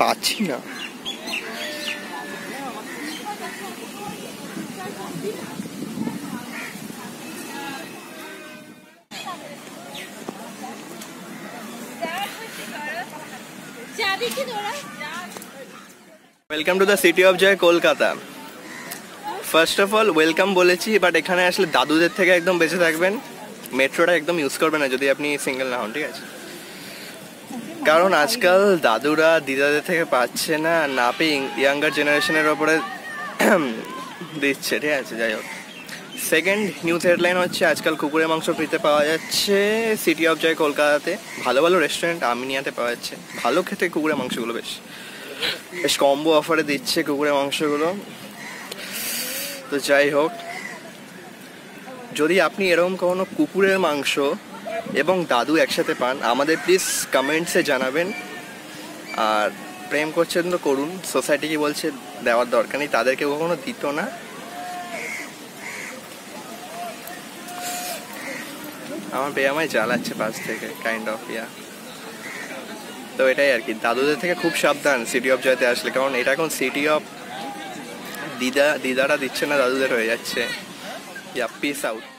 পাচ্ছি না। Welcome to the city of joy Kolkata first of all welcome বলেছি but এখানে আসলে দাদুদের থেকে একদম বেঁচে থাকবেন। মেট্রোটা একদম ইউজ করবেন না যদি আপনি সিঙ্গেল না হন, ঠিক আছে? কারণ আজকাল দাদুরা দিদাদের থেকে পাচ্ছে না না পেয়ে ইয়াঙ্গার জেনারেশনের ওপরে দিচ্ছে, ঠিক আছে? যাই হোক। সেকেন্ড নিউজ হেডলাইন হচ্ছে, আজকাল কুকুরের মাংস ফ্রিতে পাওয়া যাচ্ছে সিটি অফ জয় কলকাতাতে। ভালো ভালো রেস্টুরেন্ট আমিনিয়াতে পাওয়া যাচ্ছে। ভালো খেতে কুকুরের মাংসগুলো বেশ। বেশ কম্বো অফারে দিচ্ছে কুকুরের মাংসগুলো। তো যাই হোক যদি আপনি এরকম কোনো কুকুরের মাংস এবং দাদু একসাথে পান, আমাদের প্লিজ কমেন্টসে জানাবেন। আর প্রেম করছেন তো করুন সোসাইটি কি বলছে দেওয়ার দরকার নেই, তাদেরকে কখনো দিত না। আমার বে জ্বালাচ্ছে পাশ থেকে কাইন্ড অফ ইয়া তো এটাই আর কি, দাদুদের থেকে খুব সাবধান সিটি অফ জয়তে আসলে, কারণ এটা এখন সিটি অফ দিদা, দিদারা দিচ্ছে না, দাদুদের হয়ে যাচ্ছে। Yeah, peace out.